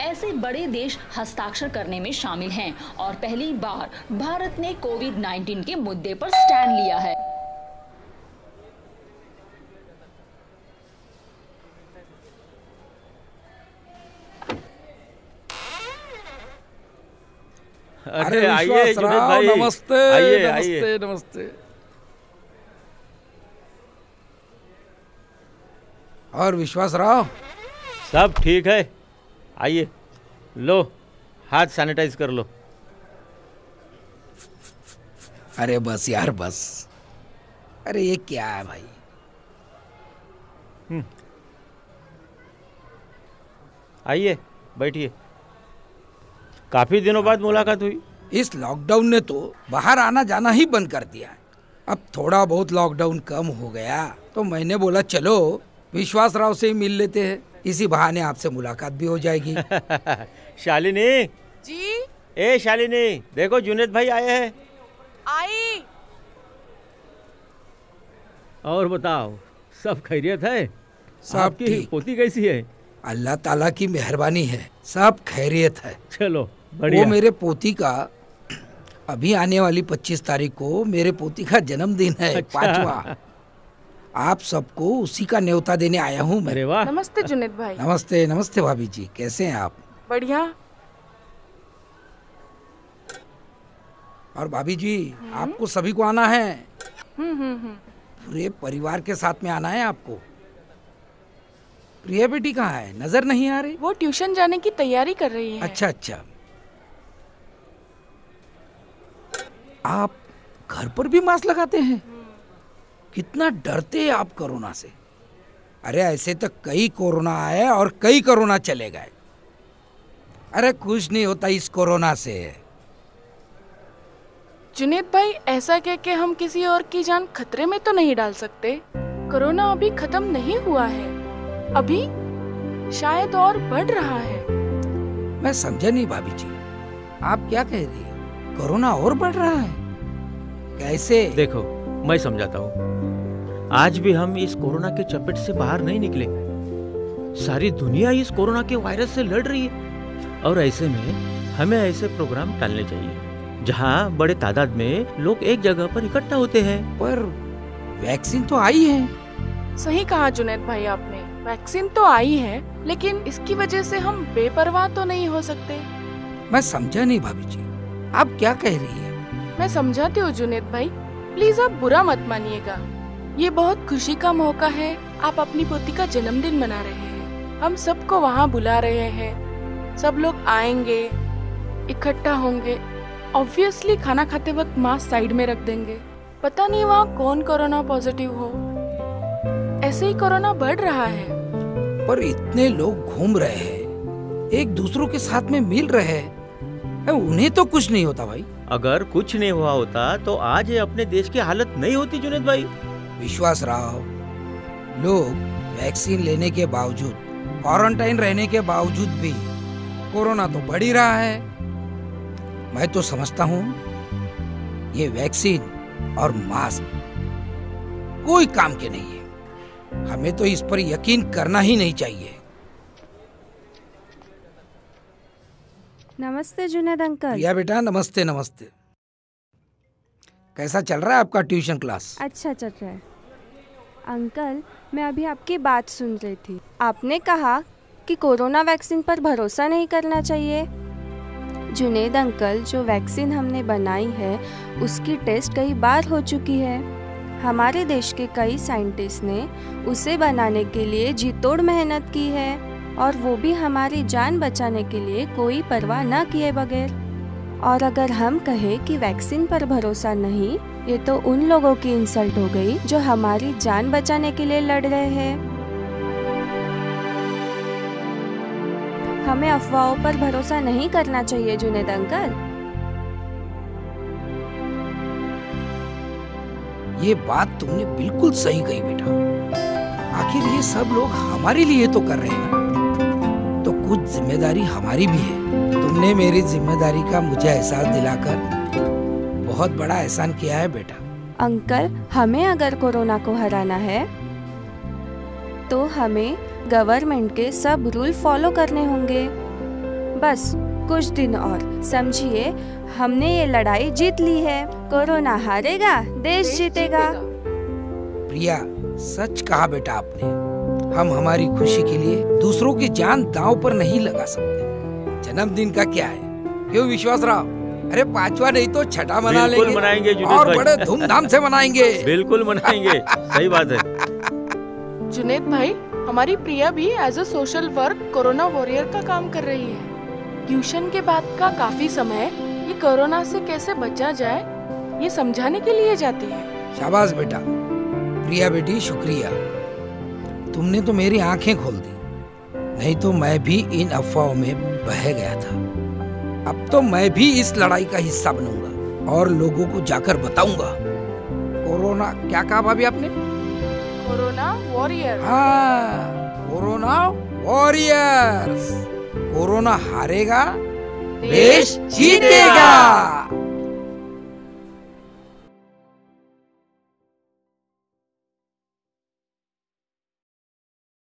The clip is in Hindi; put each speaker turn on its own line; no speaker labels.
ऐसे बड़े देश हस्ताक्षर करने में शामिल हैं और पहली बार भारत ने कोविड 19 के मुद्दे पर स्टैंड लिया है।
अरे आइए
नमस्ते
आइए।
नमस्ते नमस्ते। और विश्वास राव?
सब ठीक है? आइए। लो हाथ सैनिटाइज कर लो।
अरे बस यार बस। अरे ये क्या है भाई?
आइए बैठिए। काफ़ी दिनों बाद मुलाकात हुई।
इस लॉकडाउन ने तो बाहर आना जाना ही बंद कर दिया है। अब थोड़ा बहुत लॉकडाउन कम हो गया तो मैंने बोला चलो विश्वास राव से ही मिल लेते हैं। इसी बहाने आपसे मुलाकात भी हो जाएगी।
शालिनी।
जी?
ए शालिनी देखो जुनेद भाई आए हैं।
आई।
और बताओ सब खैरियत है?
सब ठीक।
पोती कैसी है?
अल्लाह ताला की मेहरबानी है सब खैरियत है।
चलो बढ़िया।
वो मेरे पोती का अभी आने वाली 25 तारीख को मेरे पोती का जन्मदिन है
अच्छा।
पांचवा। आप सबको उसी का न्योता देने आया हूँ मैं।
अरे वाह।
नमस्ते जुनेद भाई।
नमस्ते नमस्ते भाभी जी कैसे हैं आप?
बढ़िया।
और भाभी जी आपको सभी को आना है?
हम्म हम्म हम्म।
पूरे परिवार के साथ में आना है आपको? प्रिया बेटी कहाँ है? नज़र नहीं आ रही?
वो ट्यूशन जाने की तैयारी कर रही है।
अच्छा अच्छा। आप घर पर भी मास्क लगाते हैं? कितना डरते हैं आप कोरोना से। अरे ऐसे तो कई कोरोना आए और कई कोरोना चले गए। अरे कुछ नहीं होता इस कोरोना से।
जुनेद भाई ऐसा कह के हम किसी और की जान खतरे में तो नहीं डाल सकते। कोरोना अभी खत्म नहीं हुआ है। अभी शायद और बढ़ रहा है।
मैं समझा नहीं भाभी जी। आप क्या कह रही है? कोरोना और बढ़ रहा है? कैसे?
देखो मैं समझाता हूँ। आज भी हम इस कोरोना के चपेट से बाहर नहीं निकले। सारी दुनिया इस कोरोना के वायरस से लड़ रही है। और ऐसे में हमें ऐसे प्रोग्राम टालने चाहिए जहाँ बड़े तादाद में लोग एक जगह पर इकट्ठा होते हैं।
पर वैक्सीन तो आई है।
सही कहा जुनेद भाई आपने वैक्सीन तो आई है लेकिन इसकी वजह से हम बेपरवाह तो नहीं हो सकते।
मैं समझा नहीं भाभी जी। आप क्या कह रही है?
मैं समझाती हूँ जुनेद भाई प्लीज़ आप बुरा मत मानिएगा। ये बहुत खुशी का मौका है आप अपनी पोती का जन्मदिन मना रहे हैं। हम सबको वहाँ बुला रहे हैं। सब लोग आएँगे इकट्ठा होंगे ऑब्वियसली खाना खाते वक्त मास्क साइड में रख देंगे। पता नहीं वहाँ कौन कोरोना पॉजिटिव हो। ऐसे ही कोरोना बढ़ रहा है।
पर इतने लोग घूम रहे हैं एक दूसरों के साथ में मिल रहे हैं उन्हें तो कुछ नहीं होता भाई।
अगर कुछ नहीं हुआ होता तो आज ये अपने देश की हालत नहीं होती जुनेद भाई।
विश्वास राव लोग वैक्सीन लेने के बावजूद क्वारंटाइन रहने के बावजूद भी कोरोना तो बढ़ ही रहा है। मैं तो समझता हूँ ये वैक्सीन और मास्क कोई काम के नहीं है। हमें तो इस पर यकीन करना ही नहीं चाहिए।
नमस्ते जुनेद अंकल।
प्रिया बेटा नमस्ते नमस्ते। कैसा चल रहा है आपका ट्यूशन क्लास?
अच्छा चल रहा है। अंकल, मैं अभी आपकी बात सुन रही थी। आपने कहा कि कोरोना वैक्सीन पर भरोसा नहीं करना चाहिए। जुनेद अंकल, जो वैक्सीन हमने बनाई है, उसकी टेस्ट कई बार हो चुकी है। हमारे देश के कई साइंटिस्ट ने उसे बनाने के लिए जी तोड़ मेहनत की है, और वो भी हमारी जान बचाने के लिए कोई परवाह न किए बगैर। और अगर हम कहें कि वैक्सीन पर भरोसा नहीं, ये तो उन लोगों की इंसल्ट हो गई जो हमारी जान बचाने के लिए लड़ रहे हैं। हमें अफवाहों पर भरोसा नहीं करना चाहिए, जुनेद अंकल।
ये बात तुमने बिल्कुल सही कही, बेटा। आखिर ये सब लोग हमारे लिए तो कर रहे हैं कुछ ज़िम्मेदारी हमारी भी है। तुमने मेरी ज़िम्मेदारी का मुझे एहसास दिलाकर बहुत बड़ा एहसान किया है बेटा।
अंकल हमें अगर कोरोना को हराना है तो हमें गवर्नमेंट के सब रूल फॉलो करने होंगे। बस कुछ दिन और। समझिए हमने ये लड़ाई जीत ली है। कोरोना हारेगा देश देश जीतेगा।
प्रिया सच कहा बेटा आपने। हम हमारी खुशी के लिए दूसरों की जान दांव पर नहीं लगा सकते। जन्मदिन का क्या है? क्यों विश्वास राव अरे पांचवा नहीं तो छठा मना
बिल्कुल
लेंगे।
मनाएँगे
और बड़े धूमधाम से मनाएँगे।
बिल्कुल मनाएँगे। सही बात है।
जुनेद भाई हमारी प्रिया भी as a social work corona warrior का काम कर रही है। ट्यूशन के बाद का काफ़ी समय ये कोरोना से कैसे बचा जाए ये समझाने के लिए जाती है।
शाबाश बेटा। प्रिया बेटी शुक्रिया। तुमने तो मेरी आँखें खोल दी। नहीं तो मैं भी इन अफवाहों में बह गया था। अब तो मैं भी इस लड़ाई का हिस्सा बनूँगा और लोगों को जाकर बताऊँगा। कोरोना क्या कहा भाभी आपने?
Corona warrior.
हाँ कोरोना वॉरियर्स। कोरोना हारेगा देश जीतेगा।